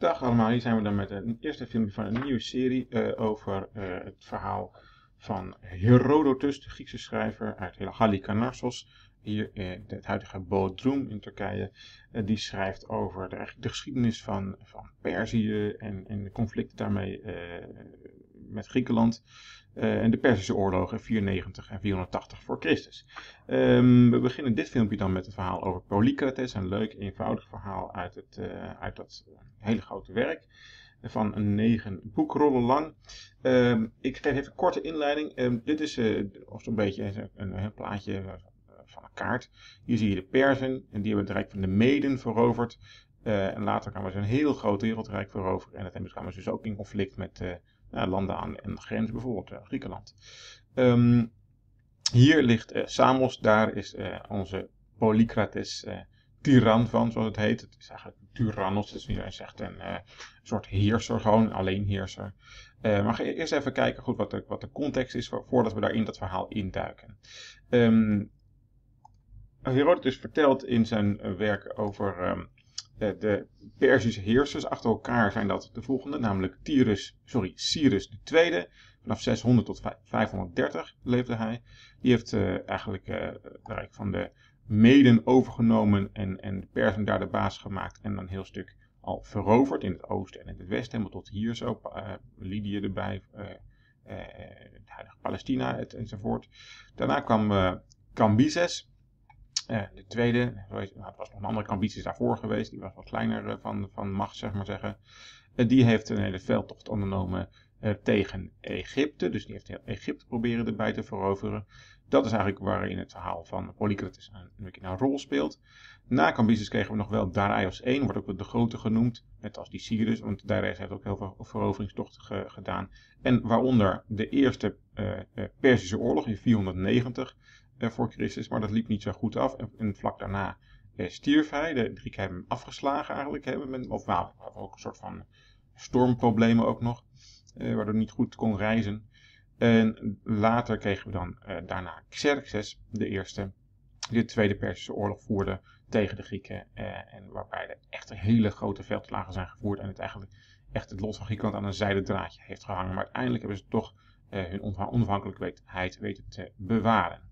Dag allemaal, hier zijn we dan met een eerste filmpje van een nieuwe serie uh, over uh, het verhaal van Herodotus, de Griekse schrijver uit Halikarnassos, hier in het huidige Bodrum in Turkije. Die schrijft over de, de geschiedenis van, van Perzië en, en de conflicten daarmee met Griekenland. Uh, en de Perzische oorlogen 490 en 480 voor Christus. Um, we beginnen dit filmpje dan met het verhaal over Polycrates. Een leuk, eenvoudig verhaal uit, het, uh, uit dat hele grote werk. Van een negen boekrollen lang. Um, ik geef even een korte inleiding. Um, dit is uh, zo'n beetje een, een, plaatje van een kaart. Hier zie je de Perzen. En die hebben het rijk van de Meden veroverd. en later kwamen ze een heel groot wereldrijk veroveren. En uiteindelijk kwamen ze dus ook in conflict met uh, landen aan de grens, bijvoorbeeld uh, Griekenland. Um, hier ligt uh, Samos, daar is onze Polycrates tiran van, zoals het heet. Het is eigenlijk tyrannos, dus wie zegt een soort heerser, gewoon alleen heerser. maar eerst even kijken goed wat de, wat de context is voordat we daar in dat verhaal induiken. Um, Herodotus vertelt in zijn werk over um, eh, de Perzische heersers achter elkaar zijn dat de volgende, namelijk Tyrus, sorry, Cyrus II. Vanaf 600 tot 530 leefde hij. Die heeft uh, eigenlijk uh, het rijk van de Meden overgenomen en, en de Persen daar de baas gemaakt en dan een heel stuk al veroverd in het oosten en in het westen, helemaal tot hier zo, uh, Lydië erbij, het huidige Palestina enzovoort. Daarna kwam Cambyses, de tweede, nou, het was nog een andere ambities daarvoor geweest, die was wat kleiner uh, van, van macht, zeg maar zeggen. Uh, die heeft een hele veldtocht ondernomen tegen Egypte, dus die heeft heel Egypte proberen erbij te veroveren. Dat is eigenlijk waarin het verhaal van Polycrates een, een, rol speelt. Na Cambyses kregen we nog wel Darius I, wordt ook de grote genoemd, net als die Cyrus, want Darius heeft ook heel veel veroveringstochten ge, gedaan. En waaronder de eerste Perzische oorlog in 490 voor Christus, maar dat liep niet zo goed af. En, vlak daarna eh, stierf hij. De Grieken hebben hem afgeslagen eigenlijk. Hebben, of nou, ook een soort van stormproblemen ook nog. Eh, waardoor niet goed kon reizen. En later kregen we dan eh, daarna Xerxes, de eerste, die de Tweede Persische oorlog voerde tegen de Grieken. Eh, en waarbij er echt hele grote veldslagen zijn gevoerd. En het eigenlijk echt het lot van Griekenland aan een zijden draadje heeft gehangen. Maar uiteindelijk hebben ze toch eh, hun onafhankelijkheid weten te bewaren.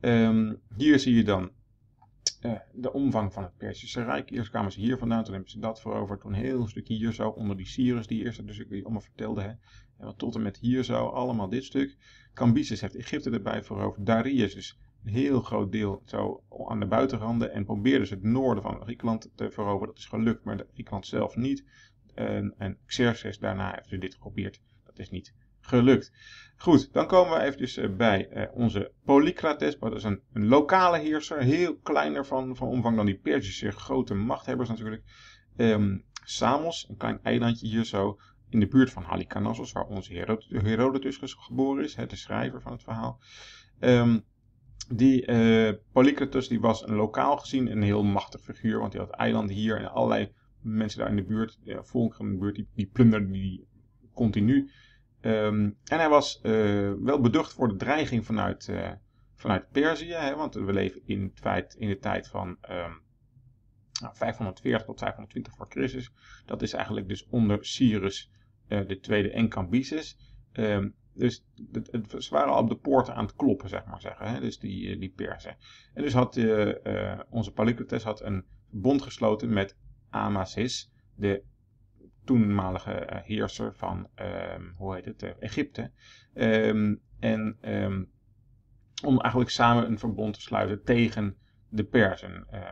Um, hier zie je dan uh, de omvang van het Perzische Rijk. Eerst kwamen ze hier vandaan, toen hebben ze dat veroverd. Toen een heel stukje hier zo, onder die Cyrus, die eerste dus ik allemaal vertelde. Hè. En tot en met hier zo, allemaal dit stuk. Cambyses heeft Egypte erbij veroverd. Darius dus een heel groot deel zo aan de buitenranden. En probeerde ze het noorden van Griekenland te veroveren. Dat is gelukt, maar Griekenland zelf niet. En, en Xerxes daarna heeft ze dit geprobeerd. Dat is niet gelukt. Goed, dan komen we eventjes eh, bij uh, onze Polycrates. Dat is een, een, lokale heerser, heel kleiner van, van omvang dan die Perzische grote machthebbers natuurlijk. Um, Samos, een klein eilandje hier zo, in de buurt van Halikarnassos, waar onze Herodotus geboren is, de schrijver van het verhaal. Um, die uh, Polycrates die was een lokaal gezien een heel machtig figuur, want hij had eilanden hier en allerlei mensen daar in de buurt, volkeren in de buurt, die, die plunderden die continu. Um, en hij was uh, wel beducht voor de dreiging vanuit, uh, vanuit Perzië, hè, want we leven in, feit, in de tijd van um, nou, 540 tot 520 voor Christus. Dat is eigenlijk dus onder Cyrus uh, de tweede en Cambyses. Um, dus het, het, ze waren al op de poorten aan het kloppen, zeg maar zeggen. Hè? Dus die, die Perzen. En dus had onze Polycrates had een verbond gesloten met Amasis, de toenmalige eh, heerser van, ehm, hoe heet het, eh, Egypte. Ehm, en ehm, om eigenlijk samen een verbond te sluiten tegen de Persen. Eh,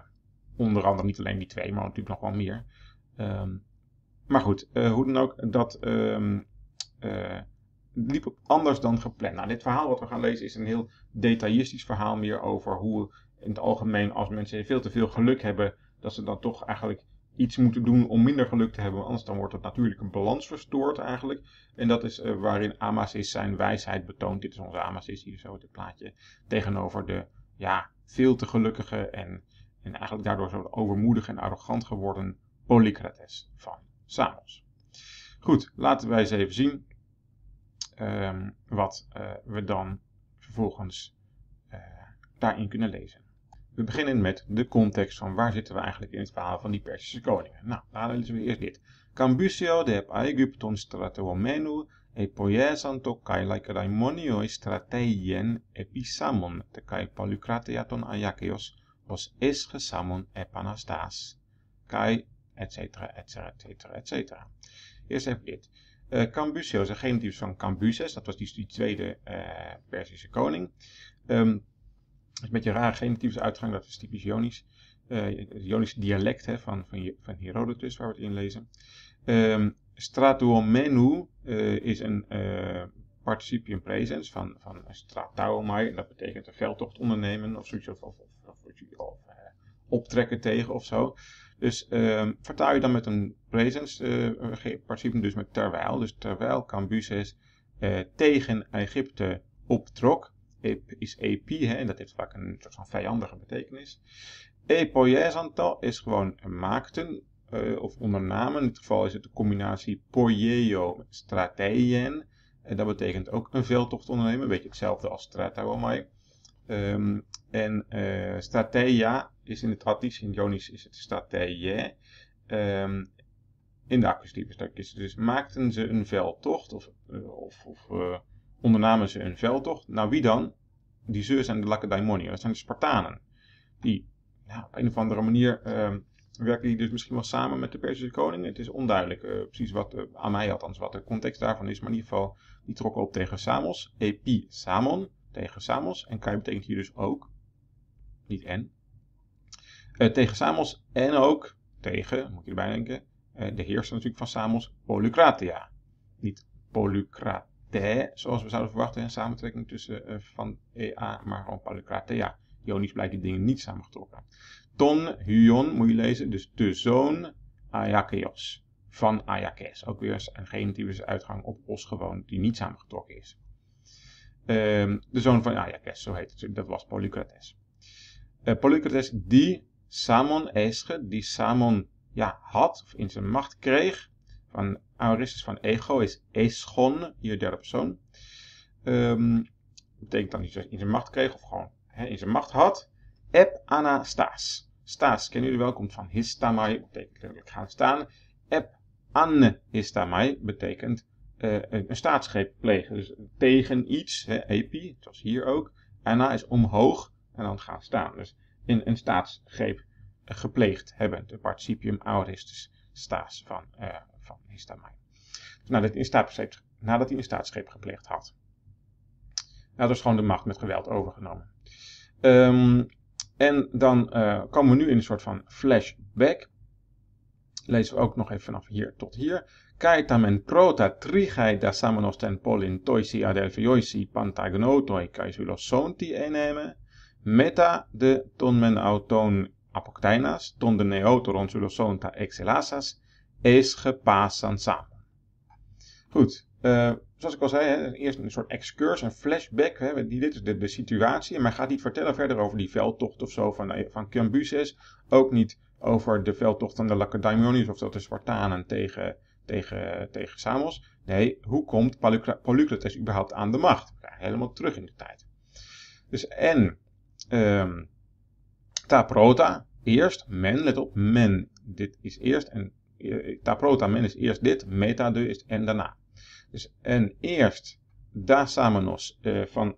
onder andere niet alleen die twee, maar natuurlijk nog wel meer. maar goed, hoe dan ook, dat liep anders dan gepland. Nou, dit verhaal wat we gaan lezen is een heel detailistisch verhaal meer over hoe in het algemeen als mensen veel te veel geluk hebben, dat ze dan toch eigenlijk iets moeten doen om minder geluk te hebben. Anders dan wordt het natuurlijk een balans verstoord eigenlijk. En dat is uh, waarin Amasis zijn wijsheid betoont. Dit is onze Amasis hier zo het plaatje. Tegenover de ja, veel te gelukkige en, en eigenlijk daardoor zo overmoedig en arrogant geworden Polycrates van Samos. Goed, laten wij eens even zien um, wat uh, we dan vervolgens uh, daarin kunnen lezen. We beginnen met de context van waar zitten we eigenlijk in het verhaal van die Persische koningen. Nou, lezen we eerst dit. Cambusio de Aegypton stratomenou e poiesanto kai laikadaimonio strateien episamon te kai polykrateaton ayakeos os esgesamon epanastas. Kai, etc., etc., etc., etc. Eerst even dit. Uh, Cambusio is een genitief van Cambuses, dat was die, die tweede uh, Persische koning. Um, is een beetje een rare genitieve uitgang, dat is typisch Jonisch. Uh, het Jonische dialect hè, van, van, van Herodotus, waar we het in lezen. Um, stratuomenu uh, is een uh, participium presens van, van strataomai. Dat betekent een veldtocht ondernemen of zoiets. Of, of, of, optrekken tegen of zo. Dus um, vertaal je dan met een presens participium dus met terwijl. Dus terwijl Cambyses tegen Egypte optrok. Ep is epi hè, en dat heeft vaak een soort van vijandige betekenis. Epoiesanto is gewoon maakten uh, of ondernamen. In dit geval is het de combinatie poieo met. En dat betekent ook een veldtocht ondernemen. Een beetje hetzelfde als strataomai. Um, en uh, strateia is in het Attisch, in Jonisch is het strateie. Um, in de accustieve stukjes. Dus maakten ze een veldtocht of, uh, of, of ondernamen ze een veldtocht. Nou, wie dan? Die zeur zijn de Lacedaemoniërs. Dat zijn de Spartanen. Die nou, op een of andere manier um, werken die dus misschien wel samen met de Persische koning. Het is onduidelijk uh, precies wat, uh, aan mij althans, wat de context daarvan is. Maar in ieder geval, die trokken op tegen Samos. Epi Samon, tegen Samos. En Kai betekent hier dus ook, niet en. Uh, tegen Samos en ook tegen, moet je erbij denken, de heerser natuurlijk van Samos, Polykratia. Niet Zoals we zouden verwachten, een samentrekking tussen van EA, maar gewoon Polykratia. Jonisch blijkt die dingen niet samengetrokken. Ton Huon moet je lezen, dus de zoon Ayakeos van Ayakes. Ook weer een genitieve uitgang op os gewoon, die niet samengetrokken is. Um, de zoon van Ayakes, zo heet het. Dat was Polycrates. Uh, Polycrates die Samon Esche, die Samon ja, had, of in zijn macht kreeg, van Aoristus van Ego, is Eschon, hier derde persoon. Um, betekent dan niet in zijn macht kreeg, of gewoon hè, in zijn macht had. Ep anastas. Staas kennen jullie wel, komt van histamai, betekent letterlijk gaan staan. Ep an histamai betekent uh, een staatsgreep plegen. Dus tegen iets, epi, zoals hier ook. Anna is omhoog en dan gaan staan. Dus in een staatsgreep gepleegd hebben. De participium auristus staas van, uh, van histamai. Dus nadat hij, een nadat hij een staatsgreep gepleegd had. Nou, dus gewoon de macht met geweld overgenomen. Um, en dan uh, komen we nu in een soort van flashback. Lezen we ook nog even vanaf hier tot hier. Kaitamen prota trigai da samenos ten polin toisi adelphioisi pantagnotoi kaisulosonti eneme. Meta de ton men auton apokteinas, ton de neotoron sulosonta excelasas, es gepasan samen. Goed, uh, zoals ik al zei, hè, eerst een soort excurs, een flashback. Hè, die, dit is de, situatie, maar gaat niet vertellen verder over die veldtocht of zo van, eh, van Cambyses. Ook niet over de veldtocht van de Lacedaemoniërs of dat de Spartanen tegen, tegen, tegen Samos. Nee, hoe komt Polycrates überhaupt aan de macht? Helemaal terug in de tijd. Dus en um, ta prota, eerst, men, let op, men. Dit is eerst en eh, ta prota, men is eerst dit, meta is en daarna. Dus en eerst da samenos uh, van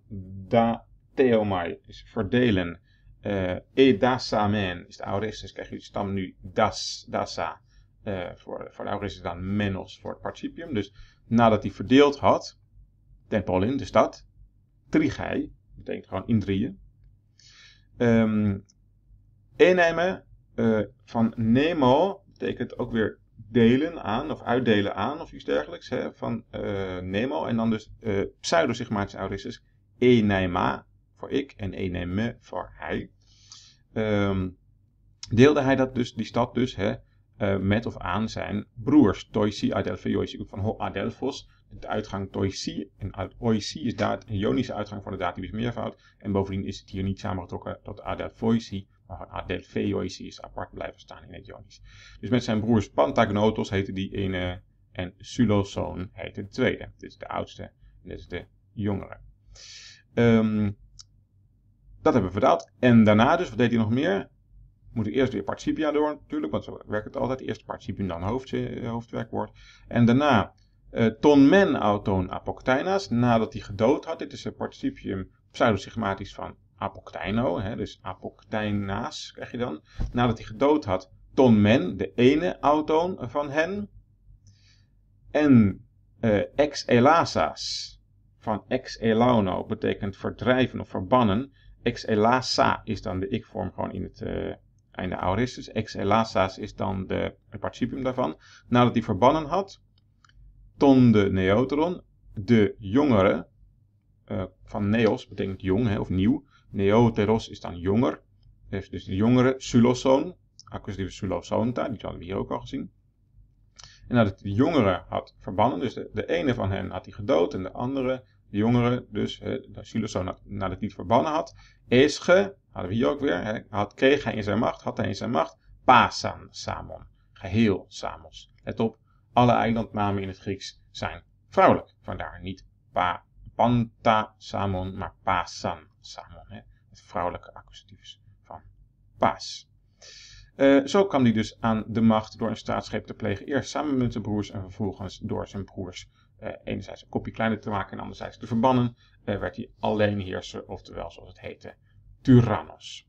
da theomai is verdelen. E da samen is de aorist, dus krijg je de stam nu das, dasa. Voor, voor de aorist is dan menos voor het participium. Dus nadat hij verdeeld had, ten polin, de stad, trigai, betekent gewoon in drieën. Um, uh, van nemo betekent ook weer delen aan of uitdelen aan of iets dergelijks hè, van uh, Nemo. En dan dus uh, pseudo-sigmatische aorist enema voor ik en eneme voor hij. Um, deelde hij dat dus, die stad dus hè, uh, met of aan zijn broers. Toisi, Adelphi, van Ho Adelphos. De uitgang Toisi en Oisi is daar een ionische uitgang voor de dativis meervoud. En bovendien is het hier niet samengetrokken tot Adelphoisi, maar Adelpheoisi is apart blijven staan in het Ionisch. Dus met zijn broers Pantagnotos heette die ene en Suloson heette de tweede. Dit is de oudste en dit is de jongere. Um, dat hebben we verdaald. En daarna dus, wat deed hij nog meer? moet eerst weer participia door natuurlijk, want zo werkt het altijd. Eerst participium, dan hoofdje, hoofdwerkwoord. En daarna uh, ton men auton apokteinas, nadat hij gedood had. Dit is het participium pseudosigmatisch van apoktino, hè, dus apokteinas krijg je dan. Nadat hij gedood had, ton men, de ene autoon van hen. En uh, ex elasas, van ex elauno, betekent verdrijven of verbannen. Ex elasa is dan de ik-vorm gewoon in het uh, einde aoristus. Ex elasas is dan de, het participium daarvan. Nadat hij verbannen had, ton de neoteron, de jongere, uh, van neos betekent jong hè, of nieuw. Neoteros is dan jonger. Dus, dus de jongere, suloson, accusatieve sulosonta, die hadden we hier ook al gezien. En nadat de jongere had verbannen, dus de, de ene van hen had hij gedood en de andere, de jongere, dus de suloson nadat hij het verbannen had, esge, hadden we hier ook weer, hè, had, kreeg hij in zijn macht, had hij in zijn macht, pasan samon, geheel samos. Let op, alle eilandnamen in het Grieks zijn vrouwelijk, vandaar niet pa, panta samon, maar pasan samon, het vrouwelijke accusatief van paas. Uh, zo kwam hij dus aan de macht door een staatsgreep te plegen. Eerst samen met zijn broers en vervolgens door zijn broers uh, enerzijds een kopje kleiner te maken en anderzijds te verbannen. Uh, werd hij alleenheerser, oftewel zoals het heette, tyrannos.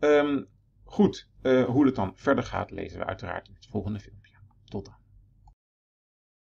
Um, goed, hoe het dan verder gaat lezen we uiteraard in het volgende filmpje. Tot dan.